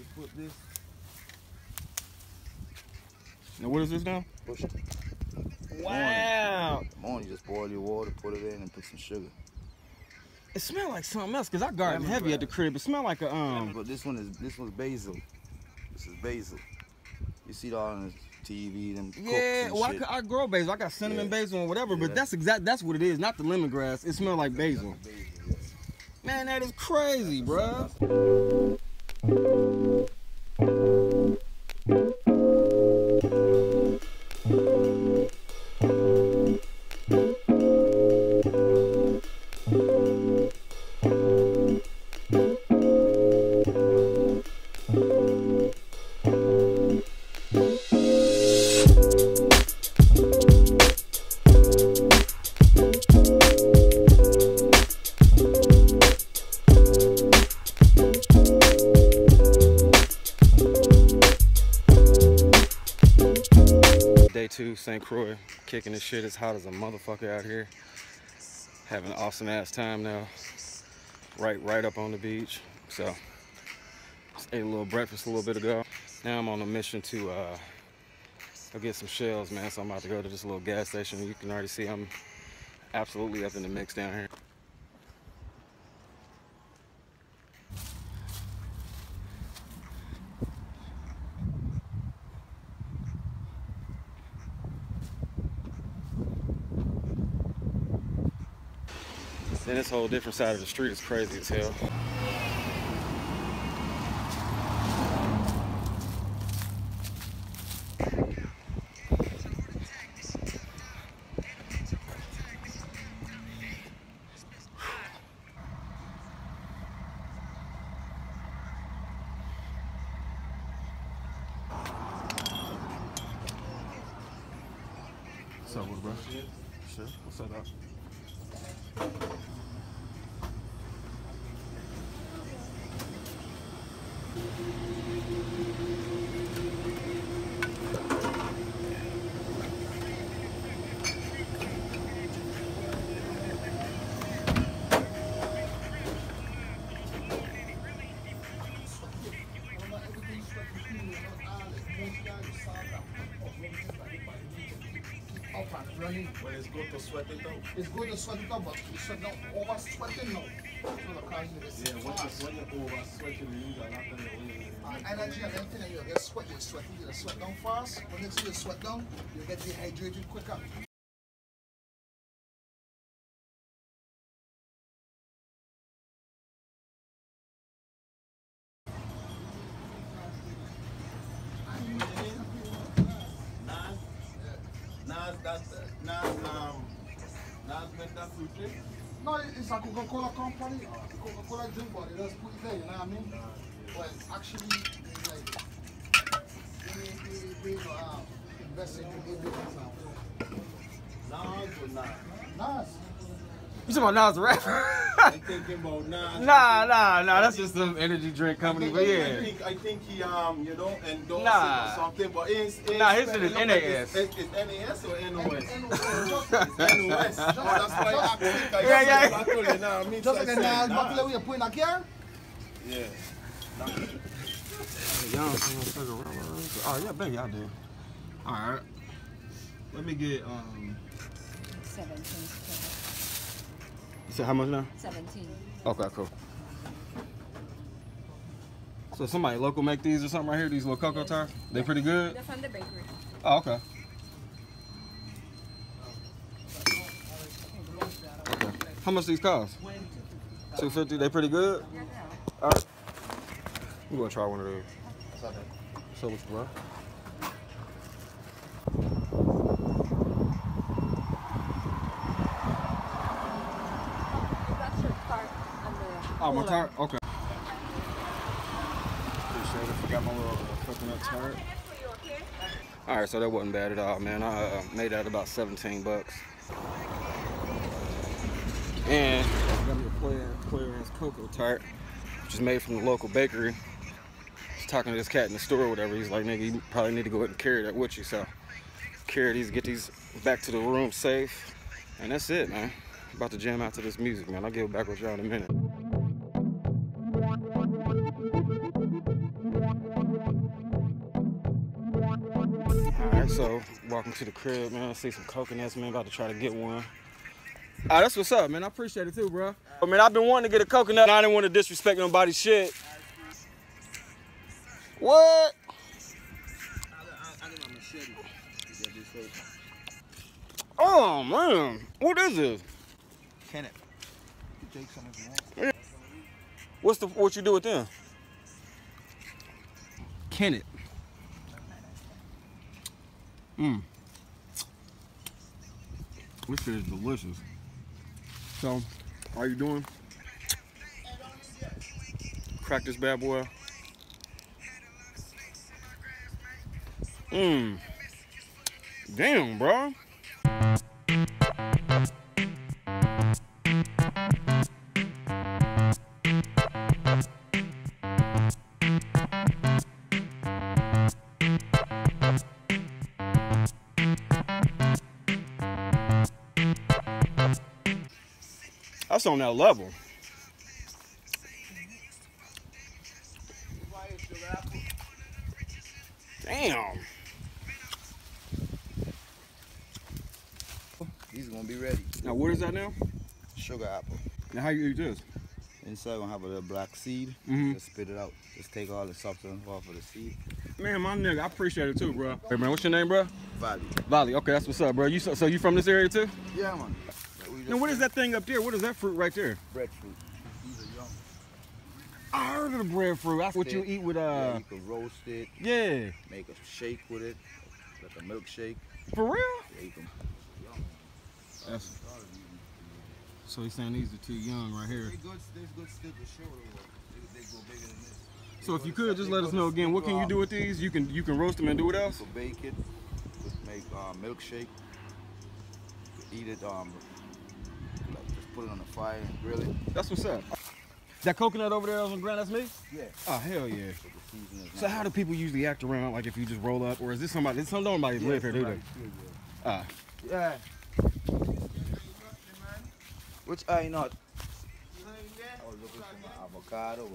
just put this. Now what is this now? Push it. Wow. Morning, you just boil your water, put it in, and put some sugar. It smelled like something else because I garden heavy at the crib. It smelled like a um. But this one is this one's basil. This is basil. You see it all on the TV, them Yeah, and well, I, shit. c- I grow basil. I got cinnamon Yeah. basil and whatever, Yeah, but that- that's exact. That's what it is. Not the lemongrass. It smelled like basil. Basil, yeah. Man, that is crazy, bruh. St. Croix, kicking this shit as hot as a motherfucker out here. Having an awesome ass time now. Right, right up on the beach. So, just ate a little breakfast a little bit ago. Now I'm on a mission to uh, go get some shells, man. So I'm about to go to this little gas station. You can already see I'm absolutely up in the mix down here. Then this whole different side of the street is crazy as hell. What's up, bro? Sure. What's up, Up and running. But it's good to sweat it out. It's good to sweat it out, but you should not over sweating now. So the get sick fast. when you over sweating, you lot of And energy and everything, and you get sweat, you sweat, you get sweat down fast. When you see you sweat down, you get dehydrated quicker. That, Nas, um, Nas make that fruit drink. No, it's a Coca-Cola company, Coca-Cola drink, but they just put it there, you know what I mean? But actually, it's like, they, they, they, uh, invest in the business now. Nas or Nas? Nice. You talking about Nas the rapper? About Nas. nah, nah, nah. That's just some energy drink company, but yeah. I yeah. think, I think he, um, you know, endorsed Nah. it or something, but it's, it's Nah, his shit is look like NAS. It's, it's, it's NAS or NOS? And- NOS. That's why I think I Yeah, yeah. I told you now. I mean, Just so like I the said Nas Nas. bottle that we are putting a car. Yeah. Y'all see no sugar rubbers? Oh, yeah, bet y'all do. All right. Let me get, um, 17. You said how much now? 17. Okay, cool. So somebody local make these or something right here, these little cocoa tars? They pretty good? They're from the bakery. Oh, okay. Okay. How much these cost? 250 They pretty good? Yeah, All right. I'm gonna try one of those. So what's bro? That's your cart on the Oh, my cooler. tart? Okay. Appreciate it. Forgot my little coconut tart. All right, so that wasn't bad at all, man. I uh, made that about 17 bucks. And I got me a player, player ass cocoa tart, which is made from the local bakery. I was talking to this cat in the store or whatever. He's like, nigga, you probably need to go ahead and carry that with you. So carry these, get these back to the room safe. And that's it, man. About to jam out to this music, man. I'll get back with y'all in a minute. Right, so walking to the crib, man. I see some coconuts, man. About to try to get one. Ah, that's what's up, man. I appreciate it too, bro. I mean, I've been wanting to get a coconut. I didn't want to disrespect nobody's shit. What? Oh man, what is this? Kenep. You take some if you want. What's the what you do with them? Kenep. Mmm. This shit is delicious. So, how you doing? Crack this bad boy. Mmm. Damn, bro. That's on that level. Damn. These are gonna be ready. Now what is that now? Sugar apple. Now how you eat this? Inside gonna have a little black seed. Mhm. Just spit it out. Just take all the substance off of the seed. Man, my nigga, I appreciate it too, bro. Hey man, what's your name, bro? Valley. Valley. Okay, that's what's up, bro. You so, so you from this area too? Yeah, man. Now what is that thing up there? What is that fruit right there? Breadfruit. These are young. I heard of the breadfruit. That's what you eat with uh. yeah, you can roast it, Yeah. make a shake with it, like a milkshake. For real? Yeah, you can. That's, so he's saying these are too young right here. They good. There's good still to show though. They, they go bigger than this. So if you could just let us know again, what can you do with these? You can you can roast them and do what You else? can bake it. Make uh, milkshake. You eat it. Um, put it on the fire and grill it. That's what's up. That coconut over there on the ground, that's me? Yeah. Oh hell yeah. So the season is So not how do people usually act around? Like if you just roll up, or is this somebody? Some nobody Yeah, live here, do they? somebody here, Ah, Yeah. Which I not? I was looking for my avocado.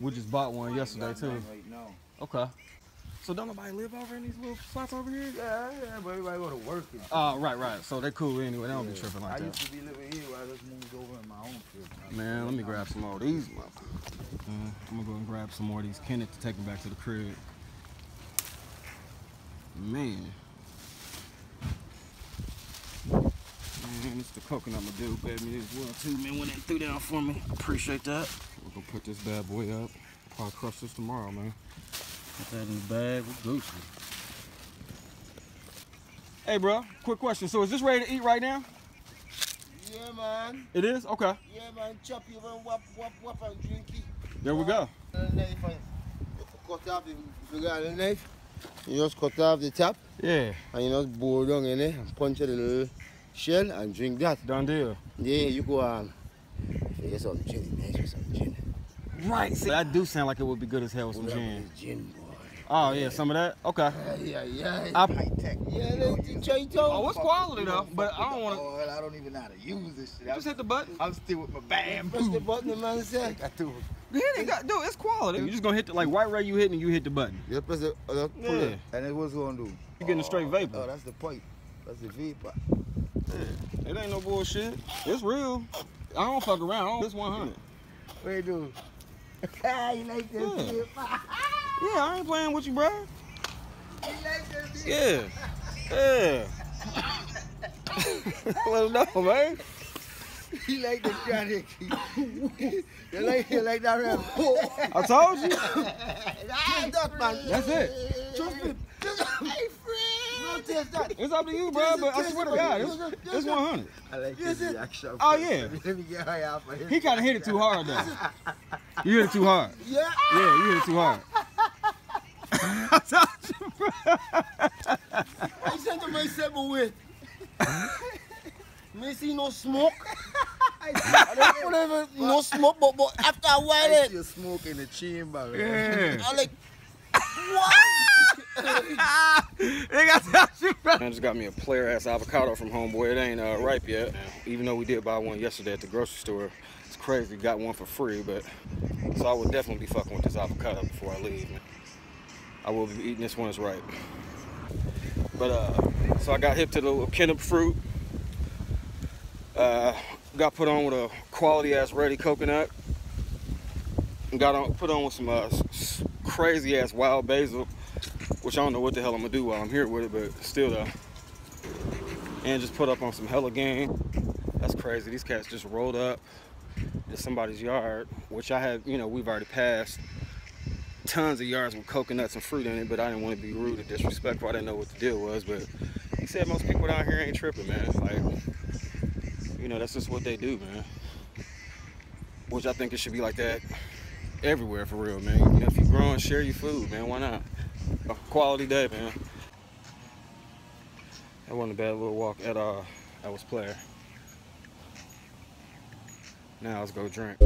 we just bought one yesterday too. Right now. Okay. So don't nobody live over in these little spots over here? Yeah, yeah, but everybody go to work. and. Oh, right, right. So they're cool anyway. They don't Yeah. be tripping like that. I used to be living here, I just moved over in my own crib. Man, let me grab some more of these. Uh, I'm gonna go and grab some more of these kenep to take them back to the crib. Man. Man, it's the coconut my dude gave me this one too. Man, went and threw down for me. Appreciate that. We're gonna put this bad boy up. Probably crush this tomorrow, man. Put that in the bag with Gucci. Hey, bro, quick question. So is this ready to eat right now? Yeah, man. It is? Okay. Yeah, man. Chop you and whop, whop, whop and drink it. There we go. The knife and cut off the, if you got a knife, you just cut off the top Yeah, and you just boil down in it and punch a little shell and drink that. done deal. Yeah, you go um, if you get some gin, nice with some gin. Right. See, that do sound like it would be good as hell with some gin. gin, boy. Oh yeah, some of that. Okay. Yeah, yeah, yeah. I, Yeah, let's try it oh, it's quality though, but I don't want to. Oh, well, I don't even know how to use this shit. I'm, Just hit the button. I'm still with my bam. Press the button, the man said. I do. Yeah, they got- dude. It's quality. You're just gonna hit the like right where you hitting, and you hit the button. You press the, uh, pull Yeah. it. And it was gonna do. You getting a straight vapor. Oh, that's the pipe. That's the vapor. Yeah. It ain't no bullshit. It's real. I don't fuck around. It's 100. What you do? you like this Yeah. vapor? Yeah, I ain't playing with you, bro. You like this vapor? Yeah. Yeah. Let him know, man. He like the chronic? you like you like that rap? I told you. Taste that, man. That's it. Trust me. Hey, friend. No, that. It's up to you, bro. But I swear to God, it's, it's 100. I like his reaction. Oh, yeah. Let me get high off of. He kind of hit it too hard though. You hit it too hard. Yeah. Yeah, you hit it too hard. I told you, bro. I said to myself, but wait. Me see no smoke. I don't even no smoke, but, but after a while, I eh, see you smoke in the chamber. man. Yeah. I like, what? They got to you, bro. I just got me a player ass avocado from Homeboy. It ain't uh, ripe yet. Even though we did buy one yesterday at the grocery store. It's crazy. Got one for free, but so I would definitely be fucking with this avocado before I leave. Man. I will be eating this when it's ripe. But uh, so I got hip to the little kenep fruit. Uh, got put on with a quality ass ready coconut. Got on put on with some uh, crazy ass wild basil, which I don't know what the hell I'm gonna do while I'm here with it, but still though. And just put up on some hella game. That's crazy. These cats just rolled up in somebody's yard, which I have, you know, we've already passed tons of yards with coconuts and fruit in it, but I didn't want to be rude or disrespectful. I didn't know what the deal was, but he said most people down here ain't tripping, man. Like, you know, that's just what they do, man. Which I think it should be like that everywhere for real, man. You know, if you grow and share your food, man, why not? A quality day, man. That wasn't a bad little walk at uh, I was player. Now let's go drink.